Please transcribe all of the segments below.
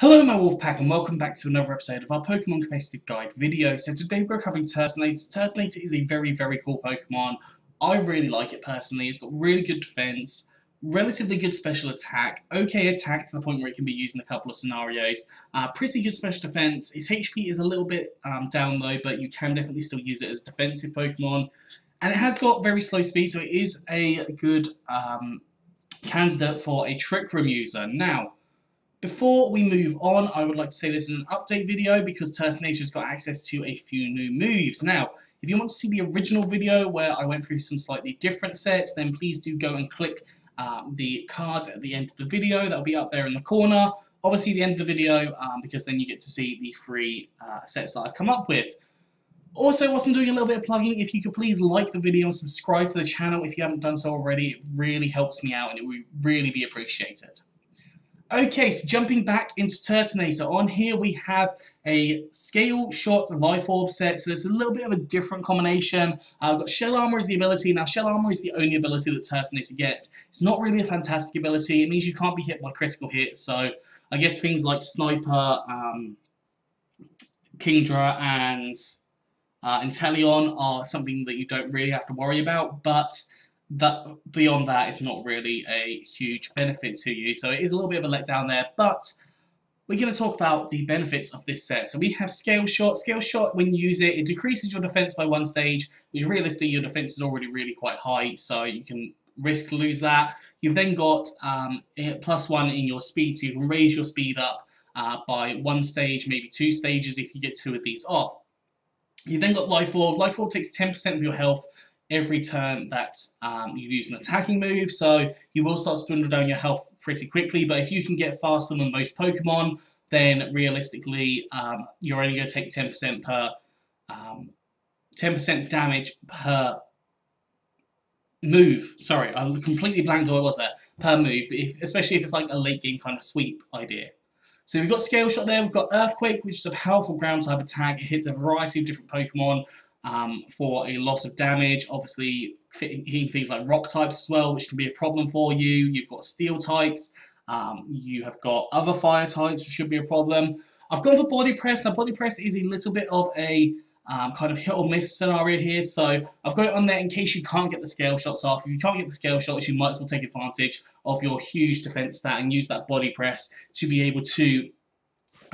Hello my Wolfpack and welcome back to another episode of our Pokemon Competitive Guide video. So today we're covering Turtonator. Turtonator is a very very cool Pokemon. I really like it personally. It's got really good defense, relatively good special attack, okay attack to the point where it can be used in a couple of scenarios, uh, pretty good special defense. Its HP is a little bit um, down though, but you can definitely still use it as a defensive Pokemon. And it has got very slow speed, so it is a good um, candidate for a Trick Room user. Now, before we move on, I would like to say this is an update video because Turtonator's got access to a few new moves. Now, if you want to see the original video where I went through some slightly different sets, then please do go and click um, the card at the end of the video. That'll be up there in the corner. Obviously, the end of the video um, because then you get to see the free uh, sets that I've come up with. Also, whilst I'm doing a little bit of plugging, if you could please like the video and subscribe to the channel if you haven't done so already, it really helps me out and it would really be appreciated. Okay, so jumping back into Turtonator, on here we have a Scale Shot Life Orb set, so there's a little bit of a different combination. Uh, I've got Shell Armor as the ability, now Shell Armor is the only ability that Turtonator gets. It's not really a fantastic ability, it means you can't be hit by critical hits, so I guess things like Sniper, um, Kingdra, and uh, Inteleon are something that you don't really have to worry about, but that beyond that it's not really a huge benefit to you. So it is a little bit of a letdown there, but we're going to talk about the benefits of this set. So we have Scale Shot. Scale Shot, when you use it, it decreases your defense by one stage, which realistically your defense is already really quite high, so you can risk lose that. You've then got um, plus one in your speed, so you can raise your speed up uh, by one stage, maybe two stages if you get two of these off. You then got Life Orb. Life Orb takes 10% of your health every turn that um, you use an attacking move, so you will start to dwindle down your health pretty quickly, but if you can get faster than most Pokemon, then realistically um, you're only going to take 10% per 10% um, damage per move. Sorry, I completely blanked what was there. Per move, if, especially if it's like a late game kind of sweep idea. So we've got Scale Shot there, we've got Earthquake, which is a powerful ground type attack. It hits a variety of different Pokemon um, for a lot of damage. Obviously, hitting things like rock types as well, which can be a problem for you. You've got steel types. Um, you have got other fire types, which should be a problem. I've gone for body press. Now, body press is a little bit of a um, kind of hit or miss scenario here. So I've got it on there in case you can't get the scale shots off. If you can't get the scale shots, you might as well take advantage of your huge defense stat and use that body press to be able to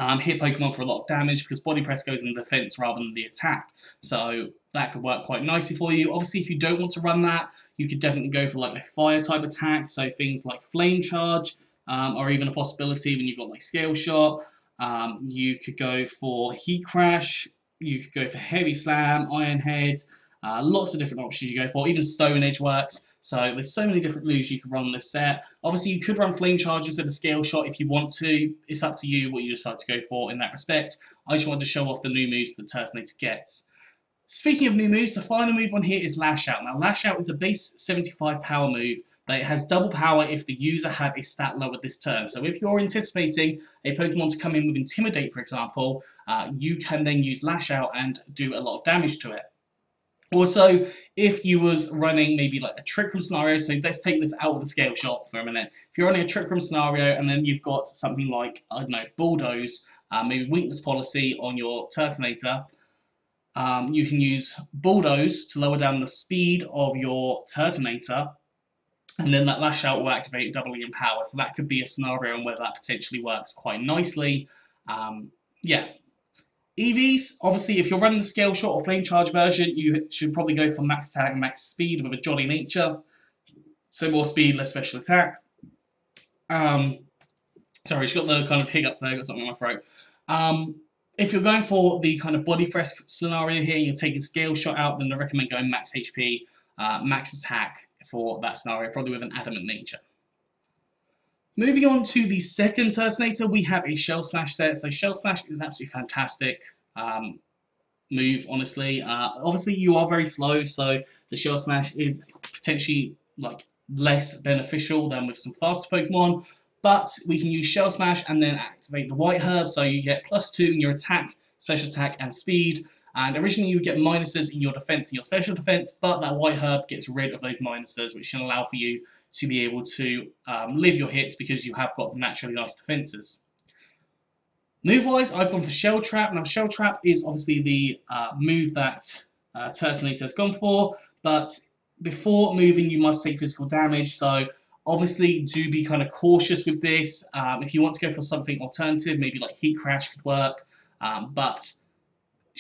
um, hit Pokemon for a lot of damage because Body Press goes in defense rather than the attack. So that could work quite nicely for you. Obviously, if you don't want to run that, you could definitely go for like a fire type attack. So things like Flame Charge um, or even a possibility when you've got like Scale Shot. Um, you could go for Heat Crash. You could go for Heavy Slam, Iron Head. Uh, lots of different options you go for. Even Stone Edge works. So there's so many different moves you can run this set. Obviously, you could run Flame Charges at a scale shot if you want to. It's up to you what you decide to go for in that respect. I just wanted to show off the new moves that Turtonator gets. Speaking of new moves, the final move on here is Lash Out. Now, Lash Out is a base 75 power move, but it has double power if the user had a stat lowered this turn. So if you're anticipating a Pokemon to come in with Intimidate, for example, uh, you can then use Lash Out and do a lot of damage to it. Also, if you was running maybe like a trick room scenario, so let's take this out of the scale shot for a minute. If you're running a trick room scenario and then you've got something like, I don't know, bulldoze, uh, maybe weakness policy on your Turtonator, um, you can use bulldoze to lower down the speed of your Turtonator, and then that lash out will activate doubling in power. So that could be a scenario on where that potentially works quite nicely. Um, yeah, EVs, obviously, if you're running the scale shot or flame charge version, you should probably go for max attack max speed with a jolly nature. So more speed, less special attack. Um, sorry, just got the kind of hiccups there, got something in my throat. Um, if you're going for the kind of body press scenario here, you're taking scale shot out, then I recommend going max HP, uh, max attack for that scenario, probably with an adamant nature. Moving on to the second Turtonator, we have a Shell Smash set. So Shell Smash is absolutely fantastic um, move, honestly. Uh, obviously, you are very slow, so the Shell Smash is potentially like less beneficial than with some faster Pokemon. But we can use Shell Smash and then activate the White Herb, so you get plus 2 in your attack, special attack, and speed. And originally you would get minuses in your defense and your special defense, but that white herb gets rid of those minuses, which can allow for you to be able to um, live your hits because you have got naturally nice defenses. Move-wise, I've gone for Shell Trap. Now, Shell Trap is obviously the uh, move that uh, has gone for, but before moving, you must take physical damage, so obviously do be kind of cautious with this. Um, if you want to go for something alternative, maybe like Heat Crash could work, um, but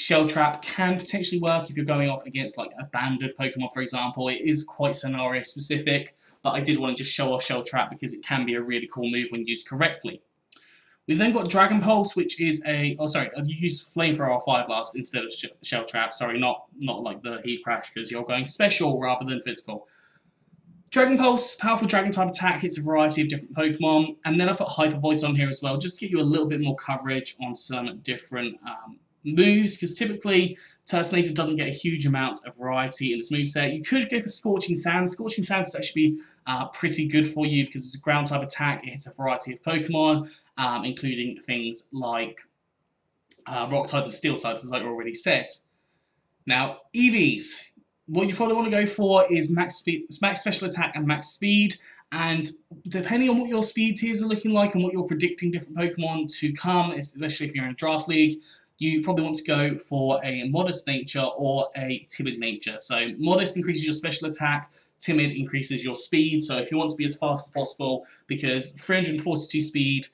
Shell Trap can potentially work if you're going off against like a banded Pokemon, for example. It is quite scenario specific, but I did want to just show off Shell Trap because it can be a really cool move when used correctly. We've then got Dragon Pulse, which is a, oh sorry, you use Flamethrower Fire Blast instead of Shell Trap, sorry, not, not like the Heat Crash, because you're going special rather than physical. Dragon Pulse, powerful Dragon type attack, hits a variety of different Pokemon, and then I put Hyper Voice on here as well, just to get you a little bit more coverage on some different um, moves, because typically Turtonator doesn't get a huge amount of variety in its moveset. You could go for Scorching Sand. Scorching Sand would actually be uh, pretty good for you because it's a ground type attack, it hits a variety of Pokemon, um, including things like uh, Rock type and Steel types, as I already said. Now, EVs. What you probably want to go for is max, speed, max special attack and max speed. And depending on what your speed tiers are looking like and what you're predicting different Pokemon to come, especially if you're in a draft league, you probably want to go for a modest nature or a timid nature. So modest increases your special attack, timid increases your speed. So if you want to be as fast as possible, because 342 speed,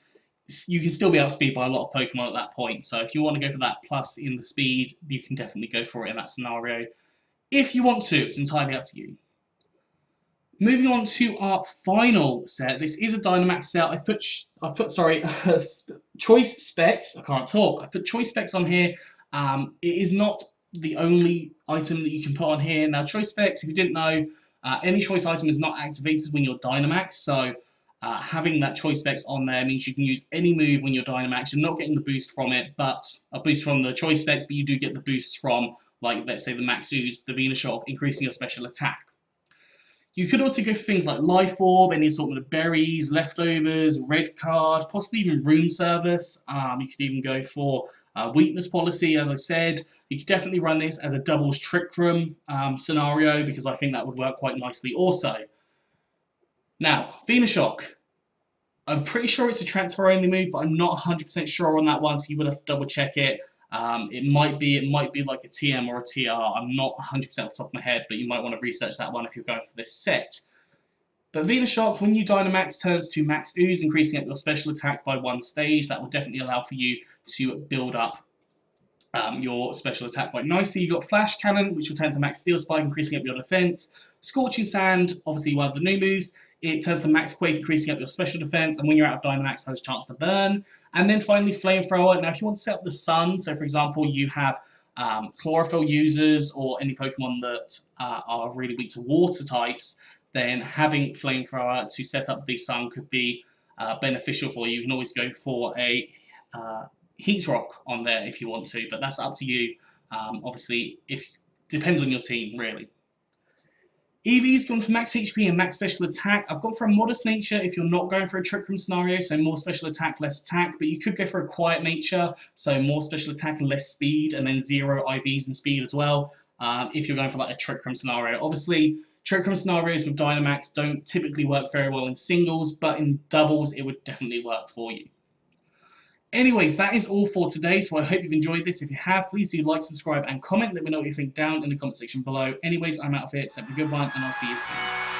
you can still be outspeed by a lot of Pokemon at that point. So if you want to go for that plus in the speed, you can definitely go for it in that scenario. If you want to, it's entirely up to you. Moving on to our final set. This is a Dynamax set. I've put, I've put, sorry, choice specs. I can't talk. I put choice specs on here. Um, it is not the only item that you can put on here. Now, choice specs, if you didn't know, uh, any choice item is not activated when you're Dynamax. So uh, having that choice specs on there means you can use any move when you're Dynamax. You're not getting the boost from it, but a boost from the choice specs, but you do get the boosts from, like, let's say the Max Ooze, the Venoshock, increasing your special attack. You could also go for things like Life Orb, any assortment of berries, leftovers, red card, possibly even room service. Um, you could even go for uh, weakness policy, as I said. You could definitely run this as a doubles trick room um, scenario because I think that would work quite nicely also. Now, Venoshock. I'm pretty sure it's a transfer only move, but I'm not 100% sure on that one, so you would have to double check it. Um, it might be it might be like a TM or a TR. I'm not 100% off the top of my head, but you might want to research that one if you're going for this set. But Venoshock, when you Dynamax, turns to Max Ooze, increasing up your special attack by one stage. That will definitely allow for you to build up um, your special attack quite nicely. You've got Flash Cannon, which will turn to Max Steel Spike, increasing up your defense. Scorching Sand, obviously one of the new moves. It turns to Max Quake, increasing up your special defense, and when you're out of Dynamax, has a chance to burn. And then finally, Flamethrower. Now, if you want to set up the sun, so for example, you have um, Chlorophyll users or any Pokemon that uh, are really weak to water types, then having Flamethrower to set up the sun could be uh, beneficial for you. You can always go for a uh, Heat Rock on there if you want to, but that's up to you. Um, obviously, if depends on your team, really. EVs gone for max HP and max special attack. I've gone for a modest nature if you're not going for a trick room scenario, so more special attack, less attack, but you could go for a quiet nature, so more special attack and less speed, and then zero IVs and speed as well, um, if you're going for like a trick room scenario. Obviously, trick room scenarios with Dynamax don't typically work very well in singles, but in doubles it would definitely work for you. Anyways, that is all for today, so I hope you've enjoyed this. If you have, please do like, subscribe, and comment. Let me know what you think down in the comment section below. Anyways, I'm out of here. Have a good one, and I'll see you soon.